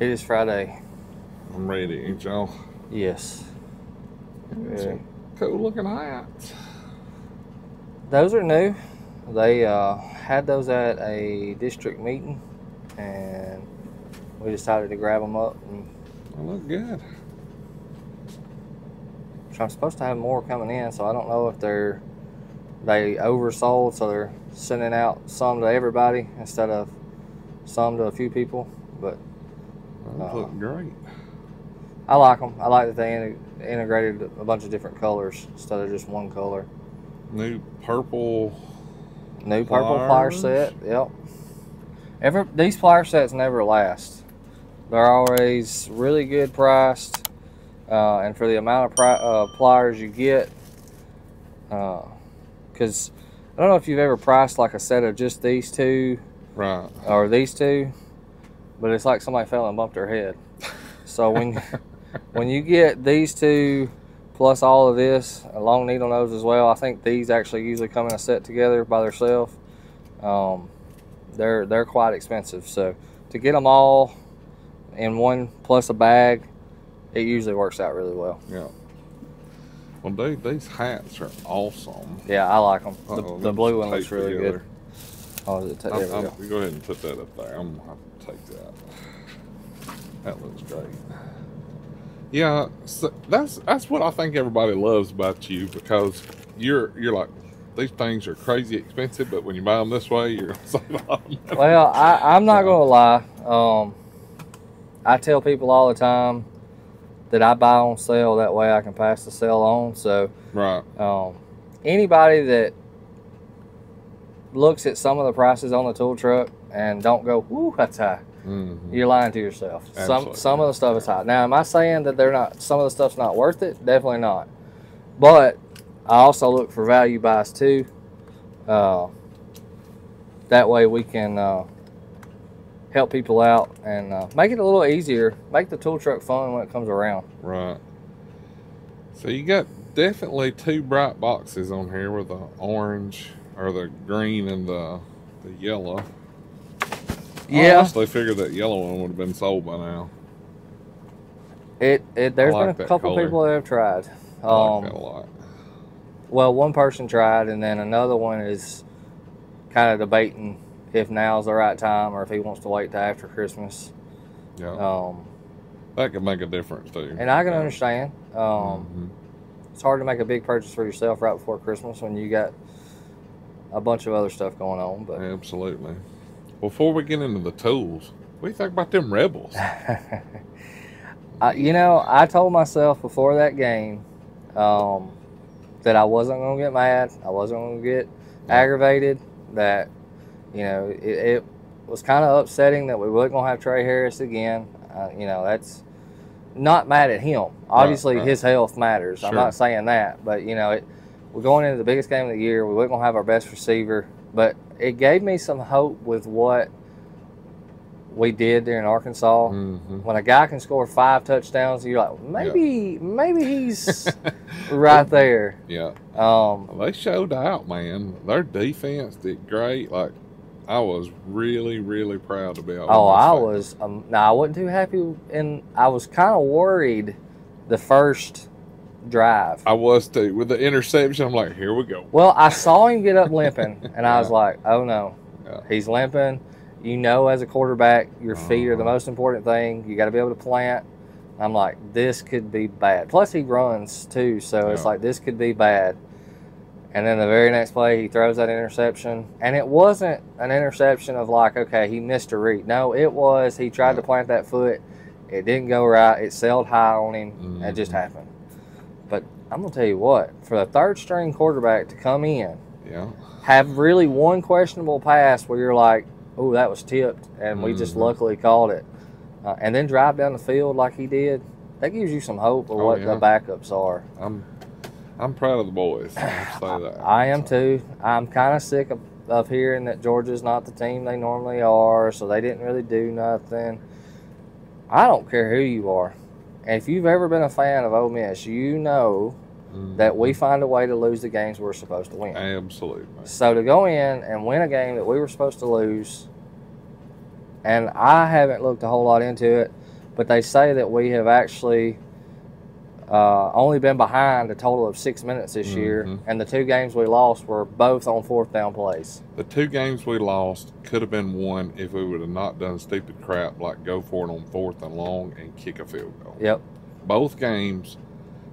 It is Friday. I'm ready to eat y'all. Yes. Yeah. Cool looking hats. Those are new. They uh, had those at a district meeting, and we decided to grab them up. And They look good. I'm supposed to have more coming in, so I don't know if they're they oversold, so they're sending out some to everybody instead of some to a few people. But Uh, look great. I like them. I like that they in- integrated a bunch of different colors instead of just one color. New purple. New purple plier set. Yep. Ever these plier sets never last. They're always really good priced, uh, and for the amount of pri- uh, pliers you get, because I don't know if you've ever priced like a set of just these two Right. or these two, but it's like somebody fell and bumped their head. So when when you get these two plus all of this, a long needle nose as well, I think these actually usually come in a set together by themselves. Um, they're they're quite expensive. So to get them all in one plus a bag, it usually works out really well. Yeah. Well, dude, these hats are awesome. Yeah, I like them. The, Uh-oh, the me blue one looks really together. good. Oh, is it ta- I'm- there we I'm- go. go ahead and put that up there. I'm gonna have to take that. That looks great. Yeah, so that's that's what I think everybody loves about you because you're you're like these things are crazy expensive, but when you buy them this way, you're gonna save a lot. Well, I, I'm not gonna lie. Um, I tell people all the time that I buy on sale. That way, I can pass the sale on. So, Right. um, anybody that looks at some of the prices on the tool truck and don't go, "Whoo, that's high," hmm you're lying to yourself. Some some of the stuff is high. Now, am I saying that they're not? Some of the stuff's not worth it. Definitely not. But I also look for value buys too. Uh, that way we can uh, help people out and uh, make it a little easier. Make the tool truck fun when it comes around. Right. So you got definitely two bright boxes on here with the orange or the green and the the yellow. I Yeah, honestly figured that yellow one would have been sold by now. it, it there's like been a couple color. people that have tried. I Um, like that a lot. well, one person tried, and then another one is kind of debating if now's the right time or if he wants to wait till after Christmas. Yeah, Um, that could make a difference too. and I can Yeah. understand. Um, Mhm. It's hard to make a big purchase for yourself right before Christmas when you got a bunch of other stuff going on. But Absolutely. Before we get into the tools, what do you think about them rebels? I, you know, I told myself before that game um, that I wasn't going to get mad. I wasn't going to get Yeah. aggravated. That you know, it, it was kind of upsetting that we weren't going to have Tre Harris again. Uh, you know, that's not mad at him. Obviously, right. his health matters. I'm not saying that, but you know, it, we're going into the biggest game of the year. We weren't going to have our best receiver, but it gave me some hope with what we did there in Arkansas hmm when a guy can score five touchdowns, you're like, maybe, maybe he's right there. Yeah, Um, they showed out, man. Their defense did great. Like, I was really, really proud to be able. oh, I was. Um, now I wasn't too happy, and I was kind of worried the first drive. I was too. With the interception, I'm like, here we go. Well, I saw him get up limping, and I was like, oh no, Yeah. he's limping. You know, as a quarterback, your feet are the Uh-huh. most important thing. You got to be able to plant. I'm like, this could be bad. Plus, he runs too, so it's like this could be bad. And then the very next play, he throws that interception, and it wasn't an interception of like, okay, he missed a read. No, it was he tried to plant that foot, it didn't go right. It sailed high on him. It just happened. But I'm gonna tell you what, for the third string quarterback to come in Yeah. have really one questionable pass where you're like, oh, that was tipped, and we just Mhm. luckily caught it, uh, and then drive down the field like he did, that gives you some hope of Oh, what yeah. the backups are. I'm, I'm proud of the boys. That. I am So, too. I'm kind of sick of, of hearing that Georgia's not the team they normally are, so they didn't really do nothing. I don't care who you are. And if you've ever been a fan of Ole Miss, you know mhm. that we find a way to lose the games we're supposed to win. Absolutely. So to go in and win a game that we were supposed to lose, and I haven't looked a whole lot into it, but they say that we have actually uh, only been behind a total of six minutes this year, Mhm. and the two games we lost were both on fourth down plays. The two games we lost could have been won if we would have not done stupid crap like go for it on fourth and long and kick a field goal. Yep. Both games,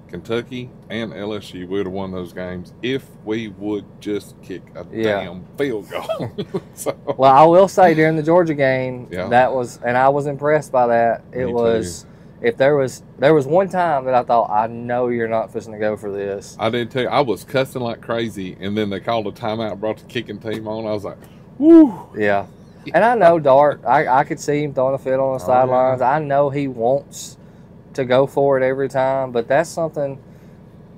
Kentucky and LSU, would have won those games if we would just kick a Yeah. damn field goal. so, Well, I will say during the Georgia game, Yeah. that was, and I was impressed by that. It Me was, if there was, there was one time that I thought, I know you're not fixing to go for this. I did too. I was cussing like crazy, and then they called a timeout, brought the kicking team on. I was like, "Woo!" Yeah. And I know Dart, I, I could see him throwing a fit on the Oh, sidelines. I know he wants to go for it every time, but that's something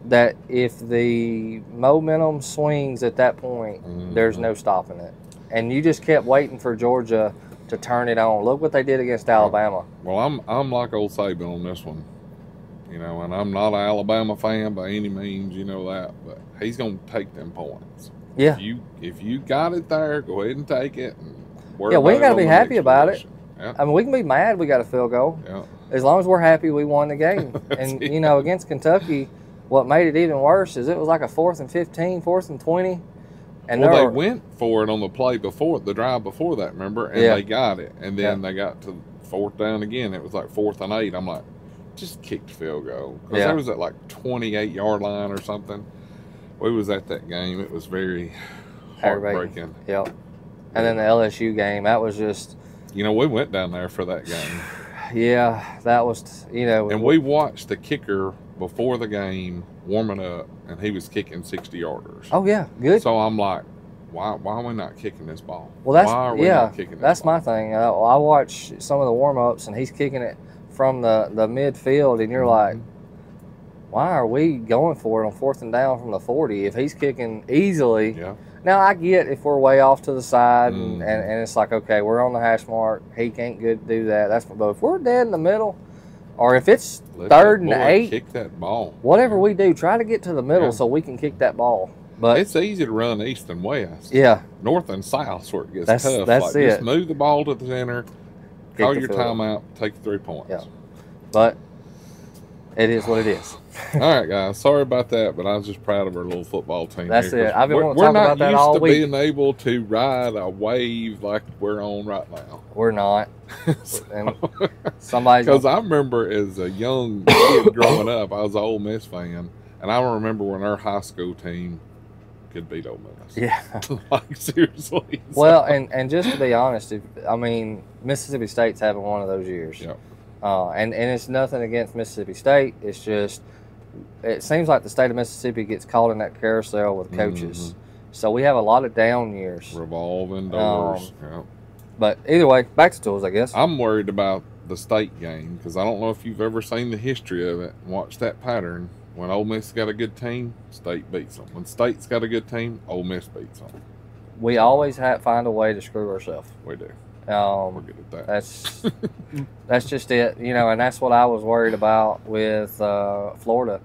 that if the momentum swings at that point, there's Mhm. no stopping it. And you just kept waiting for Georgia to turn it on. Look what they did against Alabama. Well, I'm I'm like old Saban on this one, you know, and I'm not an Alabama fan by any means, you know that, but he's gonna take them points. Yeah. If you if you got it there, go ahead and take it. And Yeah, we ain't gotta be happy about it. Yeah, I mean, we can be mad we got a field goal. yeah. As long as we're happy we won the game. And, it. you know, against Kentucky, what made it even worse is it was like a fourth and 15, fourth and 20. And well, they went for it on the play before the drive before that, remember? And Yeah. they got it, and then Yeah. they got to fourth down again. It was like fourth and eight. I'm like, just kicked the field goal because Yeah. there was at like 28 yard line or something. We was at that game. It was very heartbreaking. Yep. And then the LSU game, that was just, You know, we went down there for that game, yeah, that was, you know, and we watched the kicker before the game warming up, and he was kicking 60 yarders. oh yeah, good. So I'm like, why? Why are we not kicking this ball? Well, that's why are we yeah, not kicking this that's ball? my thing. I, I watch some of the warm ups, and he's kicking it from the the midfield, and you're like, Mm-hmm. why are we going for it on fourth and down from the forty if he's kicking easily? Yeah. Now I get if we're way off to the side, and, Mhm. and, and it's like okay, we're on the hash mark. He can't good do that. That's but if we're dead in the middle, or if it's Let third and eight, Kick that ball. whatever we do, try to get to the middle Yeah. so we can kick that ball. But It's easy to run east and west. yeah, North and south where it gets That's- tough. that's like, Just move the ball to the center, kick call the your timeout, take three points. Yeah. But it is what it is. All right, guys. Sorry about that, but I was just proud of our little football team. That's here, it. I've been we're, wanting to we're not used to week. being able to ride a wave like we're on right now. We're not. And somebody's Because I remember as a young kid growing up, I was an Ole Miss fan, and I remember when our high school team could beat Ole Miss. yeah. like seriously. Well, and and just to be honest, if, I mean Mississippi State's having one of those years. Yep. Uh, and and it's nothing against Mississippi State. It's just it seems like the state of Mississippi gets caught in that carousel with coaches. So we have a lot of down years. revolving Um, doors. yeah. But either way, back to tools, I guess. I'm worried about the state game because I don't know if you've ever seen the history of it Watch that pattern. When Ole Miss got a good team, State beats them. When State's got a good team, Ole Miss beats them. We always have find a way to screw ourselves. We do. We're Um, good at that. That's that's just it, you know, and that's what I was worried about with uh, Florida.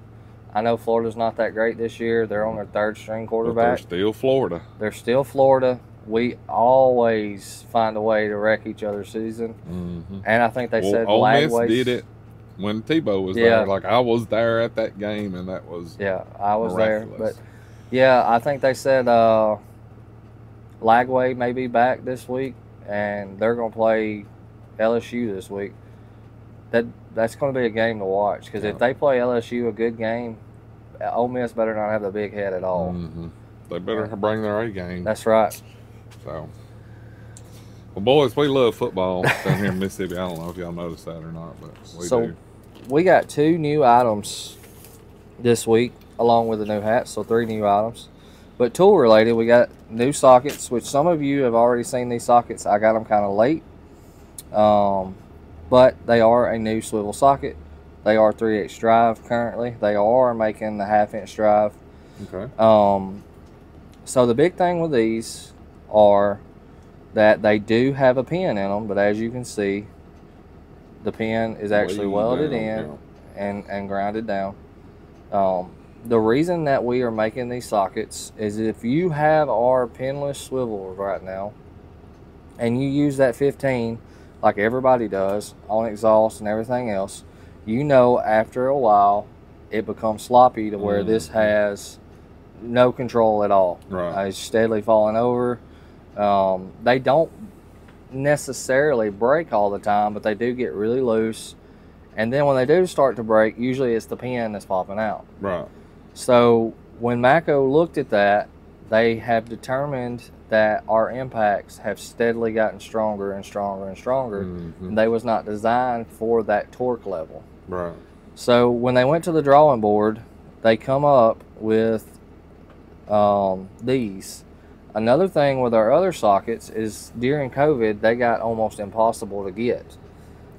I know Florida's not that great this year. They're on their third string But they're quarterback. still Florida. They're still Florida. We always find a way to wreck each other's season, Mm-hmm. and I think they well, said Ole Miss Lagways. did it when Tebow was Yeah. there. Like I was there at that game, and that was Yeah, I was there, but yeah, I think they said uh, Lagway may be back this week, and they're going to play LSU this week. That that's going to be a game to watch because Yeah. if they play LSU a good game, Ole Miss better not have the big head at all. Mhm. They better bring their A game. That's right. So, well, boys, we love football down here in Mississippi. I don't know if y'all noticed that or not, but we So- do. We got two new items this week, along with a new hat. so three new items. But tool related, we got new sockets, which some of you have already seen these sockets. I got them kind of late, um, but they are a new swivel socket. They are 3 8 drive currently. They are making the half inch drive. Okay. Um, so the big thing with these are that they do have a pin in them, but as you can see, the pin is actually welded down, in yeah. and and grounded down. Um, the reason that we are making these sockets is if you have our pinless swivel right now, and you use that 15 like everybody does on exhaust and everything else, you know after a while it becomes sloppy to where this Mhm. has no control at all. Right. Uh, it's steadily falling over. Um, they don't necessarily break all the time, but they do get really loose. And then when they do start to break, usually it's the pin that's popping out. Right. So when Matco looked at that, they have determined that our impacts have steadily gotten stronger and stronger and stronger. Mhm. And they was not designed for that torque level. Right. So when they went to the drawing board, they come up with um, these. Another thing with our other sockets is during COVID, they got almost impossible to get.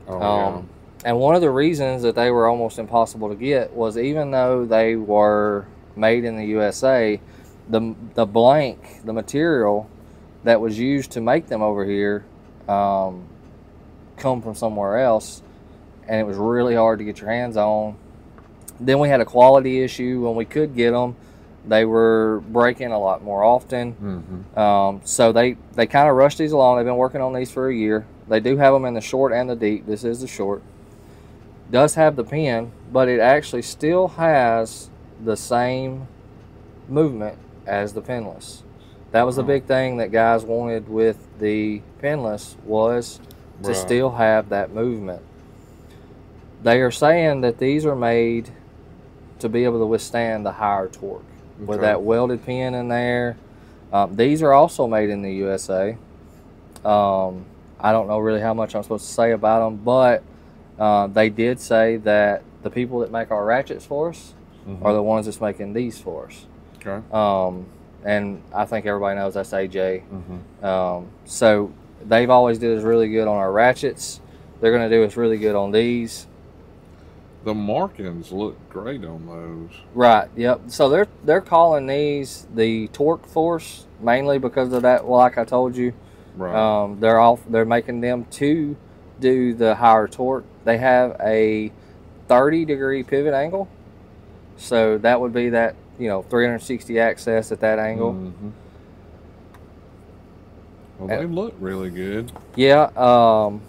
Oh, Um, and one of the reasons that they were almost impossible to get was even though they were made in the USA, the the blank, the material that was used to make them over here, um, come from somewhere else, and it was really hard to get your hands on. Then we had a quality issue when we could get them; they were breaking a lot more often. yeah. hmm Um, so they, they kind of rushed these along. They've been working on these for a year. They do have them in the short and the deep. This is the short. Does have the pin, but it actually still has the same movement as the pinless. That was the big thing that guys wanted with the pinless was to Right. still have that movement. They are saying that these are made to be able to withstand the higher torque with that welded pin in there. Um, these are also made in the USA. Um, I don't know really how much I'm supposed to say about them, but uh, they did say that the people that make our ratchets for us Mhm. are the ones that's making these for us. Okay. Um, and I think everybody knows that's AJ. hmm Um, so they've always did us really good on our ratchets. They're going to do us really good on these. The markings look great on those. Right. Yep. So they're they're calling these the torque force mainly because of that. Well, like I told you, Right. um, they're all they're making them to do the higher torque. They have a 30 degree pivot angle, so that would be that you know 360 access at that angle. Mhm. Well, they look really good. Yeah. Um,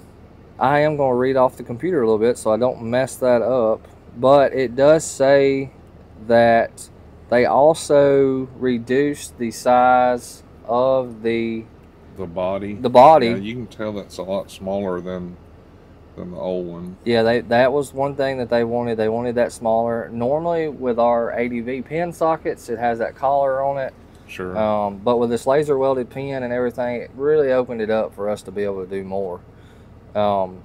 I am going to read off the computer a little bit so I don't mess that up. But it does say that they also reduced the size of the The body. the body. Yeah, you can tell that's a lot smaller than than the old one. Yeah, they that was one thing that they wanted. They wanted that smaller. Normally, with our ADV pin sockets, it has that collar on it. Sure. Um, but with this laser welded pin and everything, it really opened it up for us to be able to do more. Um,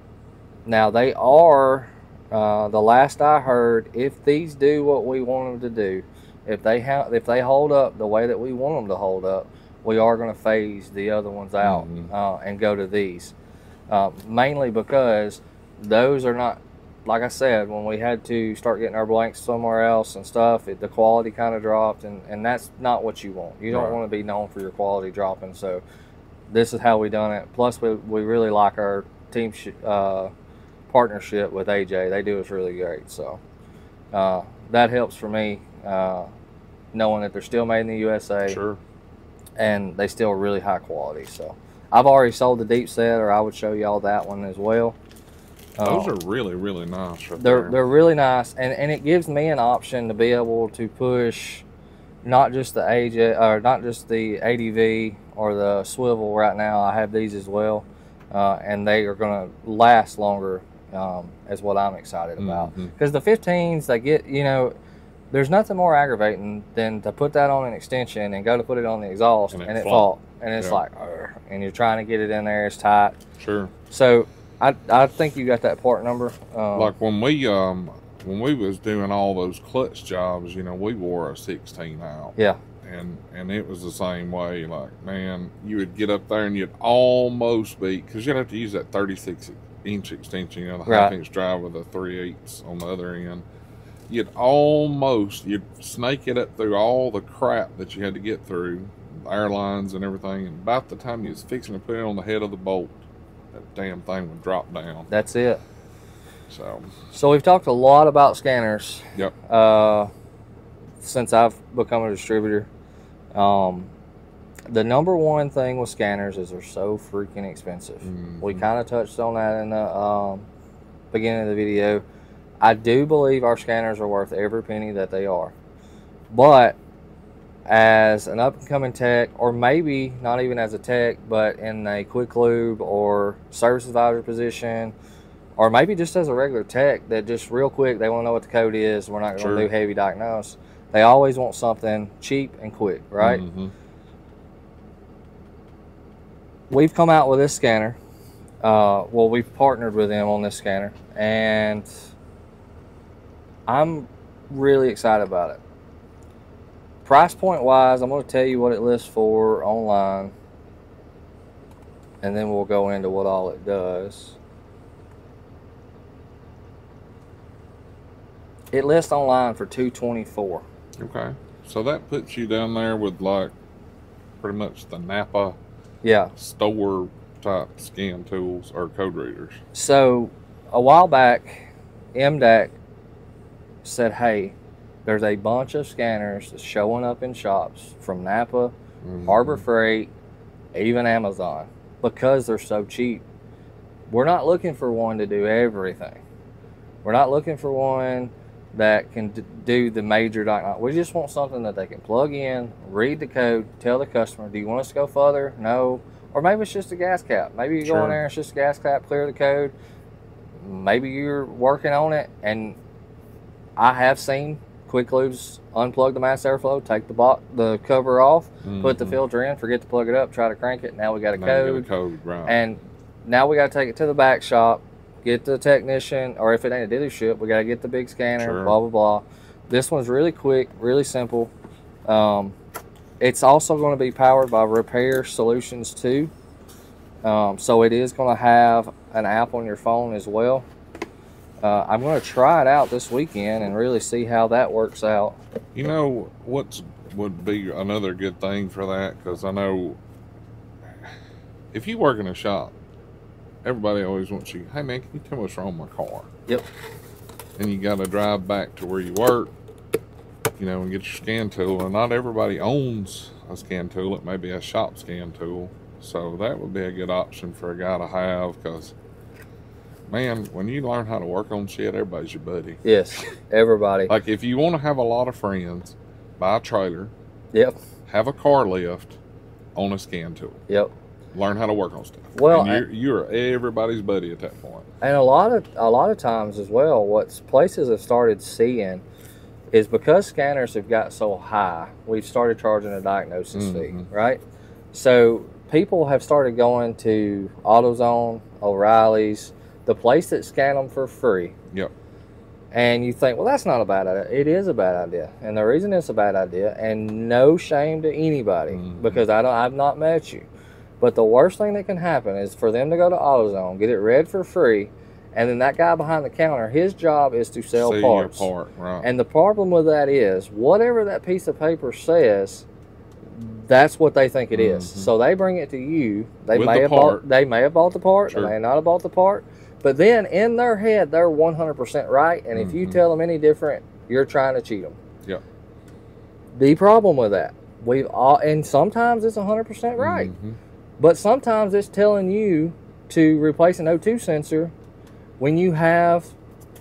now they are uh, the last I heard. If these do what we want them to do, if they ha- if they hold up the way that we want them to hold up, we are going to phase the other ones out Mhm. uh, and go to these. Uh, mainly because those are not like I said, when we had to start getting our blanks somewhere else and stuff, it, the quality kind of dropped, and, and that's not what you want. You don't Right. want to be known for your quality dropping. So, this is how we done it. Plus, we, we really like our team sh- uh, partnership with AJ. They do us really great. So, uh, that helps for me uh, knowing that they're still made in the USA sure. and they still really high quality. So, I've already sold the deep set, or I would show y'all that one as well. Those Uh, are really really nice. Right they're there. they're really nice, and, and it gives me an option to be able to push not just the AJ or not just the ADV or the swivel. Right now, I have these as well, uh, and they are going to last longer. Um, is what I'm excited about Mhm. because the 15s they get you know. There's nothing more aggravating than to put that on an extension and go to put it on the exhaust And and, it flop. and it's Yeah. like and you're trying to get it in there it's tight. Sure. So I I think you got that part number. Um, like when we um when we was doing all those clutch jobs, you know, we wore a 16 out. yeah, and and it was the same way. Like man, you would get up there and you'd almost be because you'd have to use that 36 inch extension, you know, the half Right. inch drive with the three eighths on the other end. You'd almost you'd snake it up through all the crap that you had to get through, airlines and everything. And about the time you was fixing to put it on the head of the bolt, that damn thing would drop down. that's it. So So we've talked a lot about scanners. Yep. Uh, since I've become a distributor, um, the number one thing with scanners is they're so freaking expensive. We Mhm. kind of touched on that in the um, beginning of the video. I do believe our scanners are worth every penny that they are. But as an up and coming tech, or maybe not even as a tech, but in a quick lube or service advisor position, or maybe just as a regular tech that just real quick they want to know what the code is. We're not going to Sure. do heavy diagnose. They always want something cheap and quick, right? Mhm. we've come out with this scanner. Uh, well, we've partnered with them on this scanner, and I'm really excited about it. Price point wise, I'm going to tell you what it lists for online, and then we'll go into what all it does. It lists online for 224. Okay. So that puts you down there with like pretty much the Napa Yeah. store type scan tools or code readers. So a while back, MDAC said, "Hey, there's a bunch of scanners that's showing up in shops from Napa, Mhm. Harbor Freight, even Amazon because they're so cheap. We're not looking for one to do everything. We're not looking for one that can d- do the major diagnostic. We just want something that they can plug in, read the code, tell the customer, do you want us to go further? No. Or maybe it's just a gas cap. Maybe you go Sure. in there and it's just a gas cap, clear the code. Maybe you're working on it and I have seen quick lubes unplug the mass airflow, take the bo- the cover off, put the Mhm. filter in, forget to plug it up, try to crank it. Now we got a Now code, got a code, right? and now we got to take it to the back shop, get the technician, or if it ain't a dealership, we got to get the big scanner. Sure. Blah blah blah. This one's really quick, really simple. Um, it's also going to be powered by Repair Solutions too. Um, so it is going to have an app on your phone as well. Uh, I'm going to try it out this weekend and really see how that works out. You know what's would be another good thing for that because I know if you work in a shop, everybody always wants you. Hey man, can you tell me what's wrong with my car? Yep. And you got to drive back to where you work, you know, and get your scan tool. And not everybody owns a scan tool. It may be a shop scan tool, so that would be a good option for a guy to have because. Man, when you learn how to work on shit, everybody's your buddy. Yes, everybody. Like if you want to have a lot of friends, buy a trailer, Yep, have a car lift on a scan tool. yep. Learn how to work on stuff. Well, and you're, you're everybody's buddy at that point. And a lot of a lot of times as well, what places have started seeing is because scanners have got so high, we've started charging a diagnosis Mhm. fee, right? So people have started going to AutoZone, O'Reilly's, the place that scan them for free. Yep. And you think, well, that's not a bad idea. It is a bad idea, and the reason it's a bad idea, and no shame to anybody Mhm. because I don't, I've not met you, but the worst thing that can happen is for them to go to AutoZone, get it read for free, and then that guy behind the counter, his job is to sell See parts. Your part, right? And the problem with that is, whatever that piece of paper says, that's what they think it is. Mhm. So they bring it to you. They With may the have part. bought. They may have bought the part. Sure. They may not have bought the part. But then in their head, they're one hundred percent right. And if you Mhm. tell them any different, you're trying to cheat them. Yeah. The problem with that, we've all, and sometimes it's hundred percent right. Mhm. But sometimes it's telling you to replace an O2 sensor when you have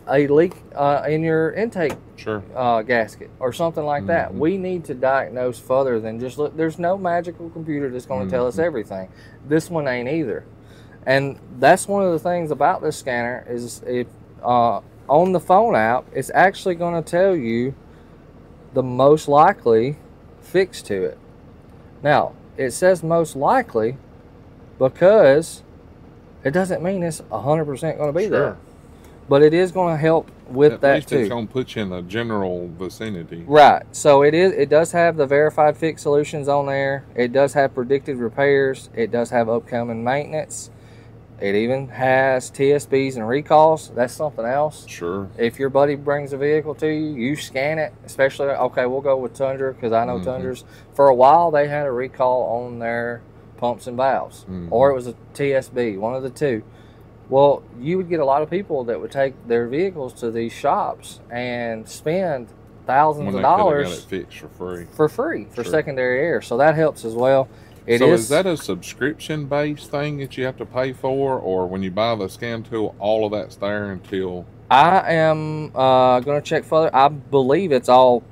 a leak uh, in your intake Sure. uh, gasket or something like that. Mhm. We need to diagnose further than just look. There's no magical computer that's going to tell us Mhm. everything. This one ain't either. And that's one of the things about this scanner is if uh, on the phone app, it's actually going to tell you the most likely fix to it. Now, it says most likely because it doesn't mean it's 100% going to be Sure. there. But it is going to help with At that least too. it's gonna put you in the general vicinity. Right. So it is. It does have the verified fix solutions on there. It does have predicted repairs. It does have upcoming maintenance. It even has TSBs and recalls. That's something else. Sure. If your buddy brings a vehicle to you, you scan it. Especially, okay, we'll go with Tundra because I know Mhm. Tundras. For a while, they had a recall on their pumps and valves, Mhm. or it was a TSB, one of the two. Well, you would get a lot of people that would take their vehicles to these shops and spend thousands When of they could have dollars it fixed for free. for free for Sure. secondary air. So that helps as well. It so is- is that a subscription based thing that you have to pay for, or when you buy the scan tool, all of that's there until? I am uh, going to check further. I believe it's all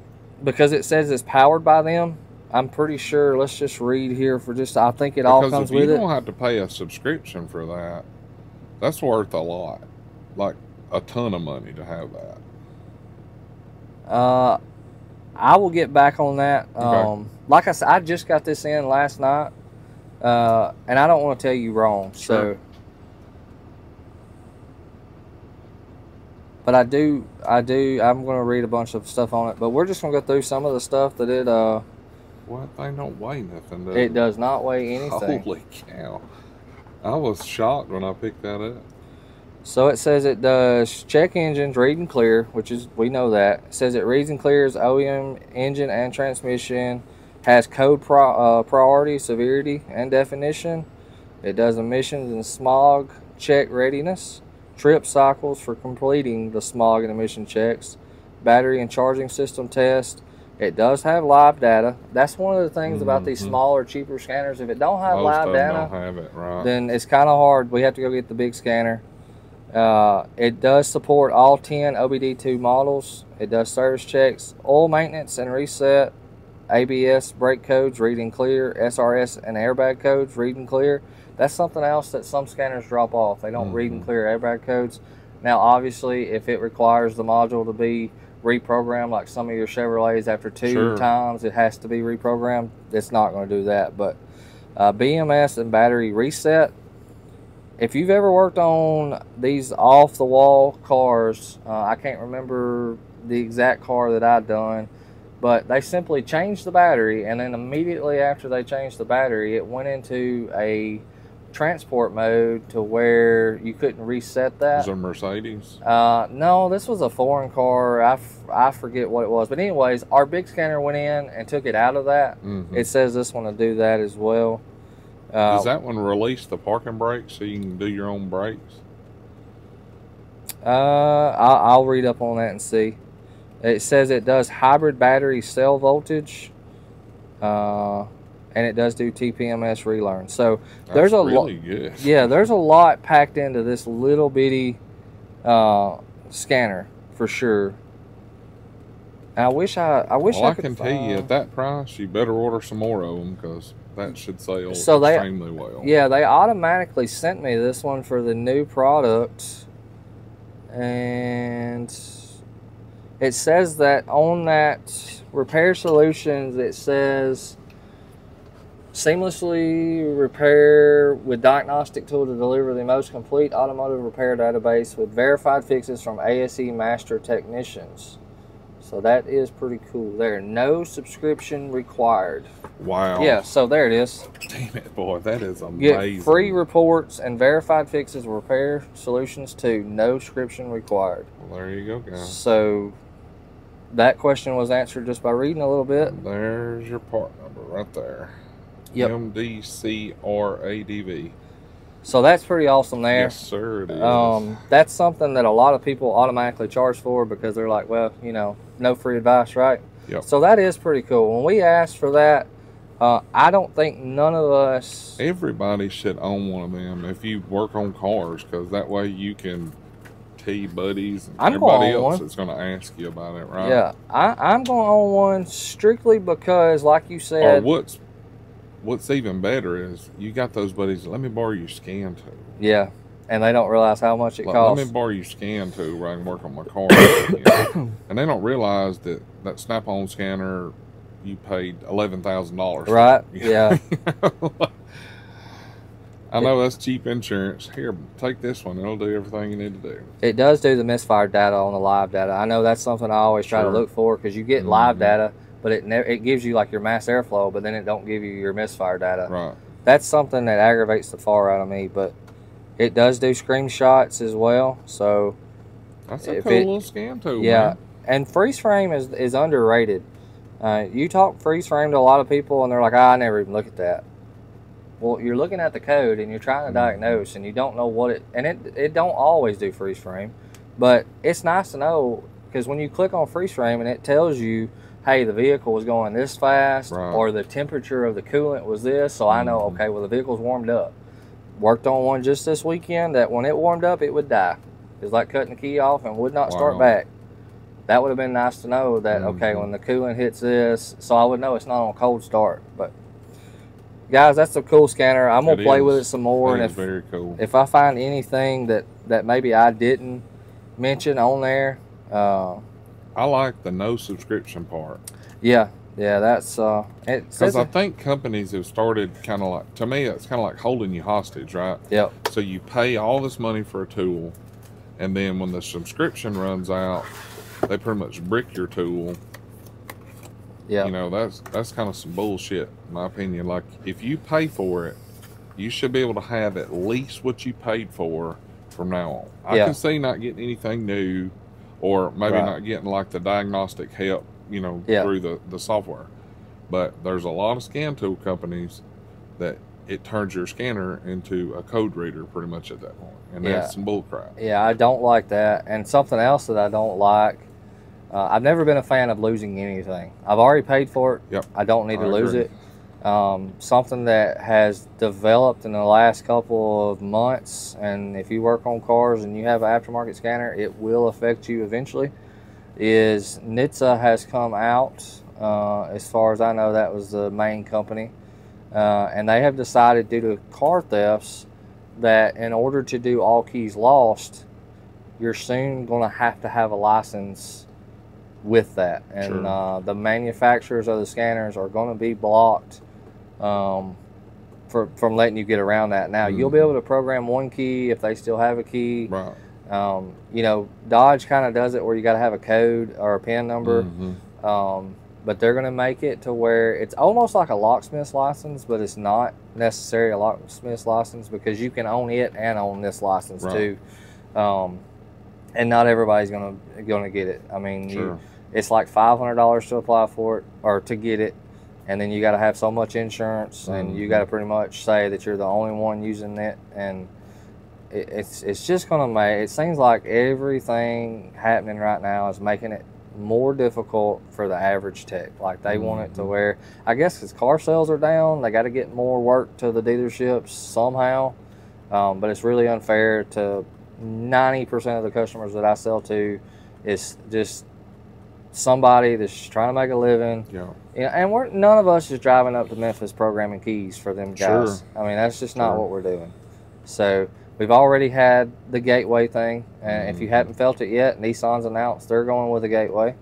because it says it's powered by them. I'm pretty sure. Let's just read here for just. I think it all because comes if with it. You don't have to pay a subscription for that, that's worth a lot, like a ton of money to have that. Uh, I will get back on that. Um, like I said, I just got this in last night, uh, and I don't want to tell you wrong. So, Sure. but I do, I do. I'm going to read a bunch of stuff on it, but we're just going to go through some of the stuff that it uh What they don't weigh nothing. Does it does not weigh anything. Holy cow! I was shocked when I picked that up. So it says it does check engines, read and clear, which is we know that. It says it reads and clears OEM engine and transmission, has code pro, uh, priority, severity, and definition. It does emissions and smog check readiness, trip cycles for completing the smog and emission checks, battery and charging system test. It does have live data. That's one of the things about these Mhm. smaller, cheaper scanners. If it don't have Most live data, have it right. then it's kind of hard. We have to go get the big scanner. Uh, it does support all 10 OBD2 models. It does service checks, oil maintenance and reset, ABS brake codes, read and clear, SRS and airbag codes, read and clear. That's something else that some scanners drop off. They don't read and Mhm. clear airbag codes. Now, obviously, if it requires the module to be reprogrammed, like some of your Chevrolets, after two Sure. times it has to be reprogrammed, it's not going to do that. But uh, BMS and battery reset. If you've ever worked on these off the wall cars, uh, I can't remember the exact car that I'd done, but they simply changed the battery, and then immediately after they changed the battery, it went into a transport mode to where you couldn't reset that. Is it a Mercedes? Uh, no, this was a foreign car. I, f- I forget what it was. But, anyways, our big scanner went in and took it out of that. Mhm. It says this one will do that as well. Uh, Does that one release the parking brakes so you can do your own brakes? uh, I'll, I'll read up on that and see. It says it does hybrid battery cell voltage, uh, and it does do TPMS relearn. So, That's There's a really good. yeah, there's a lot packed into this little bitty uh, scanner for sure. I wish I, I wish well, I I could can tell you at that price, you better order some more of them because that should sell So they- extremely well. Yeah, they automatically sent me this one for the new product. And it says that on that repair solutions, it says seamlessly repair with diagnostic tool to deliver the most complete automotive repair database with verified fixes from ASE master technicians. So that is pretty cool. There, no subscription required. Wow. Yeah, so there it is. Damn it, boy, that is amazing. Get free reports and verified fixes repair solutions too. No subscription required. Well, there you go, guys. So that question was answered just by reading a little bit. There's your part number right there. Yep. MDCRADV. So that's pretty awesome there. Yes, sir. It is. Um, that's something that a lot of people automatically charge for because they're like, well, you know, no free advice, right? Yep. So that is pretty cool. When we asked for that, uh, I don't think none of us. Everybody should own one of them if you work on cars, because that way you can your buddies and I'm everybody else one. that's going to ask you about it, right? Yeah, I, I'm going own one strictly because, like you Or said, what's what's even better is you got those buddies. Let me borrow your scan tool. yeah, and they don't realize how much it Like, costs. let me borrow your scan tool where I can work on my car. and they don't realize that that Snap-on scanner you paid eleven thousand dollars. Right? Yeah. I know that's cheap insurance. Here, take this one. It'll do everything you need to do. It does do the misfire data on the live data. I know that's something I always try to look for because you get live Mhm. data, but it it gives you like your mass airflow, but then it don't give you your misfire data. Right. That's something that aggravates the far out of me. But it does do screenshots as well. So That's a cool it- little scan tool. yeah, man. and freeze frame is is underrated. Uh, you talk freeze frame to a lot of people, and they're like, "Ah, "I never even look at that." Well, you're looking at the code and you're trying to diagnose, and you don't know what it and it it don't always do freeze frame, but it's nice to know because when you click on freeze frame and it tells you hey, the vehicle was going this fast, Right. or the temperature of the coolant was this, so I know, Mhm. okay, well, the vehicle's warmed up. Worked on one just this weekend that when it warmed up, it would die. It's like cutting the key off and would not start back. That would have been nice to know that, okay, Mhm. when the coolant hits this, so I would know it's not on cold start. But, guys, that's a cool scanner. I'm to It play is. with it some more. It and if, very cool. if I find anything that, that maybe I didn't mention on there, uh, I like the no subscription part yeah, yeah, that's uh, because I think companies have started kind of like to me it's kind of like holding you hostage, right? yep, So you pay all this money for a tool, and then when the subscription runs out, they pretty much brick your tool. Yeah, You know that's that's kind of some bullshit, in my opinion. Like if you pay for it, you should be able to have at least what you paid for from now on. I Yeah. can see not getting anything new, or maybe Right. not getting like the diagnostic help, you know, Yeah. through the the software. But there's a lot of scan tool companies that it turns your scanner into a code reader pretty much at that point, and Yeah. that's some bullcrap. yeah. I don't like that. And something else that I don't like, uh, I've never been a fan of losing anything. I've already paid for it. Yep. I don't need I to lose agree. it. Um, something that has developed in the last couple of months, and if you work on cars and you have an aftermarket scanner, it will affect you eventually. Is NHTSA has come out, uh, as far as I know, that was the main company, uh, and they have decided due to car thefts that in order to do all keys lost, you're soon going to have to have a license with that, and Sure. uh, the manufacturers of the scanners are going to be blocked um, for, from letting you get around that. Now you'll be Mhm. able to program one key if they still have a key. Right. Um, you know, Dodge kind of does it where you got to have a code or a PIN number. Mhm. Um, but they're going to make it to where it's almost like a locksmith's license, but it's not necessarily a locksmith's license because you can own it and own this license Right. too. Um, and not everybody's going to going to get it. I mean, you, it's like five hundred dollars to apply for it or to get it, and then you got to have so much insurance, and you Mhm. got to pretty much say that you're the only one using it, and it, it's it's just gonna make it seems like everything happening right now is making it more difficult for the average tech. Like they want it to Mhm. where I guess because car sales are down, they got to get more work to the dealerships somehow. Um, but it's really unfair to ninety percent of the customers that I sell to is just somebody that's trying to make a living. Yeah. You know, and we're none of us is driving up to Memphis programming keys for them guys. Sure. I mean, that's just not Sure. what we're doing. So we've already had the gateway thing, and if you Mhm. hadn't felt it yet, Nissan's announced they're going with a gateway.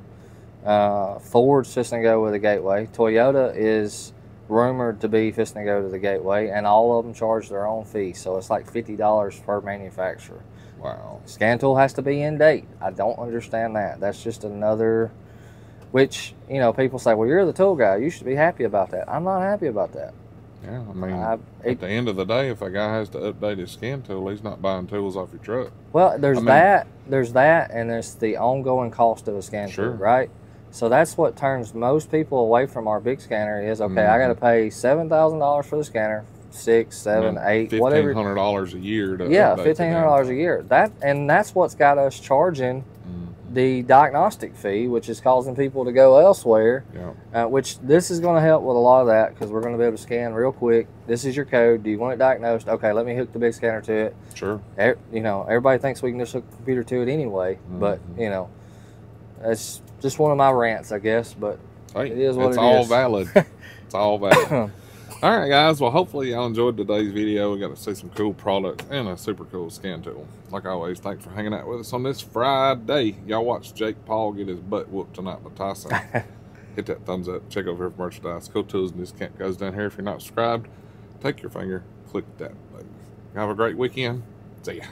Uh, Ford's just gonna go with a gateway. Toyota is rumored to be just gonna go to the gateway, and all of them charge their own fee. So it's like fifty dollars per manufacturer. Wow. Scan tool has to be in date. I don't understand that. That's just another, which you know, people say, "Well, you're the tool guy. You should be happy about that." I'm not happy about that. Yeah. I mean, I, at the end of the day, if a guy has to update his scan tool, he's not buying tools off your truck. well, there's I mean- that. There's that, and there's the ongoing cost of a scan Sure. tool, right? So that's what turns most people away from our big scanner. Is okay, I got to mm-hmm. pay seven thousand dollars for the scanner, six, seven, eight, Fifteen whatever. hundred dollars a year. To Yeah, fifteen hundred dollars a year. That and that's what's got us charging thing. the diagnostic fee, which is causing people to go elsewhere. Yeah. uh, which this is going to help with a lot of that because we're going to be able to scan real quick. This is your code. Do you want it diagnosed? Okay, let me hook the big scanner to it. Sure. E- You know, everybody thinks we can just hook the computer to it anyway, but Mhm. you know, that's just one of my rants, I guess. But Hey, It is what it's it all is. valid. it's all valid. All right, guys. Well, hopefully y'all enjoyed today's video. We got to see some cool products and a super cool scan tool. Like always, thanks for hanging out with us on this Friday. Y'all watch Jake Paul get his butt whooped tonight by Tyson. Hit that thumbs up. Check over here for merchandise. Cool tools and discount goes down here. If you're not subscribed, take your finger, click that button. Have a great weekend. See ya.